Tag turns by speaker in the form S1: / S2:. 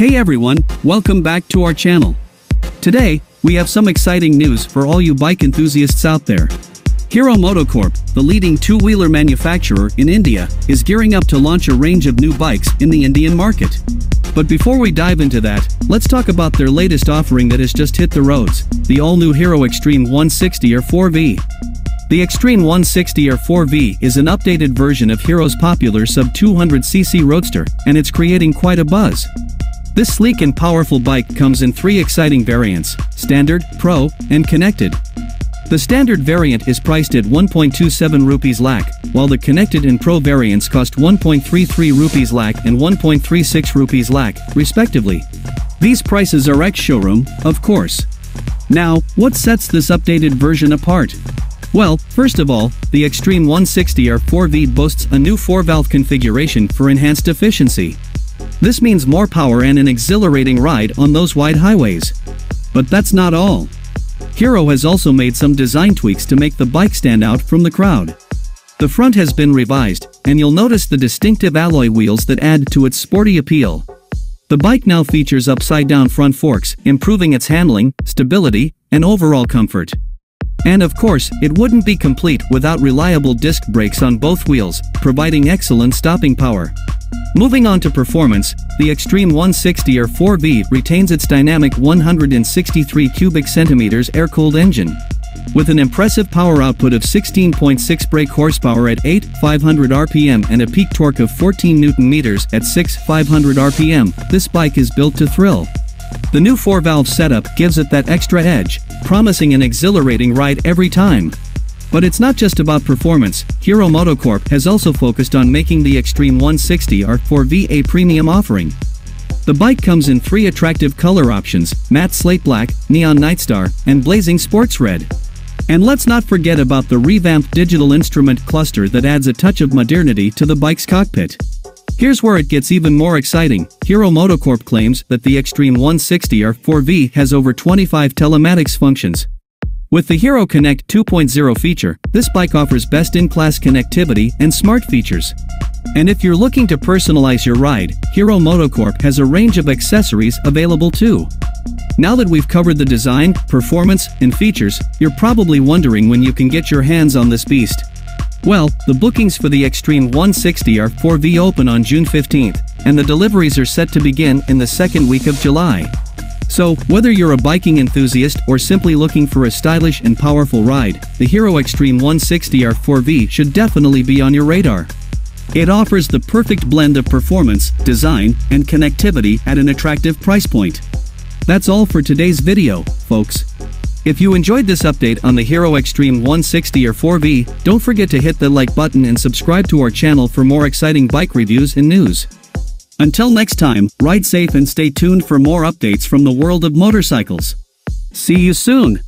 S1: Hey everyone, welcome back to our channel. Today, we have some exciting news for all you bike enthusiasts out there. Hero MotoCorp, the leading two-wheeler manufacturer in India, is gearing up to launch a range of new bikes in the Indian market. But before we dive into that, let's talk about their latest offering that has just hit the roads, the all-new Hero Xtreme 160R 4V. The Xtreme 160R 4V is an updated version of Hero's popular sub-200cc Roadster, and it's creating quite a buzz. This sleek and powerful bike comes in three exciting variants, Standard, Pro, and Connected. The Standard variant is priced at 1.27 rupees lakh, while the Connected and Pro variants cost 1.33 rupees lakh and 1.36 rupees lakh, respectively. These prices are ex-showroom, of course. Now, what sets this updated version apart? Well, first of all, the Xtreme 160 R4V boasts a new 4-valve configuration for enhanced efficiency. This means more power and an exhilarating ride on those wide highways. But that's not all. Hero has also made some design tweaks to make the bike stand out from the crowd. The front has been revised, and you'll notice the distinctive alloy wheels that add to its sporty appeal. The bike now features upside-down front forks, improving its handling, stability, and overall comfort. And of course, it wouldn't be complete without reliable disc brakes on both wheels, providing excellent stopping power. Moving on to performance, the Xtreme 160R 4V retains its dynamic 163 cubic centimeters air-cooled engine. With an impressive power output of 16.6 brake horsepower at 8, 500 RPM and a peak torque of 14 Newton meters at 6, 500 RPM, this bike is built to thrill. The new 4-valve setup gives it that extra edge, promising an exhilarating ride every time. But it's not just about performance, Hero MotoCorp has also focused on making the Xtreme 160 R4V a premium offering. The bike comes in three attractive color options, matte slate black, neon nightstar, and blazing sports red. And let's not forget about the revamped digital instrument cluster that adds a touch of modernity to the bike's cockpit. Here's where it gets even more exciting. Hero MotoCorp claims that the Xtreme 160 R4V has over 25 telematics functions, with the Hero Connect 2.0 feature, this bike offers best-in-class connectivity and smart features. And if you're looking to personalize your ride, Hero MotoCorp has a range of accessories available too. Now that we've covered the design, performance, and features, you're probably wondering when you can get your hands on this beast. Well, the bookings for the Xtreme 160 R4V open on June 15th, and the deliveries are set to begin in the second week of July. So, whether you're a biking enthusiast or simply looking for a stylish and powerful ride, the Hero Xtreme 160 R4V should definitely be on your radar. It offers the perfect blend of performance, design, and connectivity at an attractive price point. That's all for today's video, folks. If you enjoyed this update on the Hero Xtreme 160 R4V, don't forget to hit the like button and subscribe to our channel for more exciting bike reviews and news. Until next time, ride safe and stay tuned for more updates from the world of motorcycles. See you soon!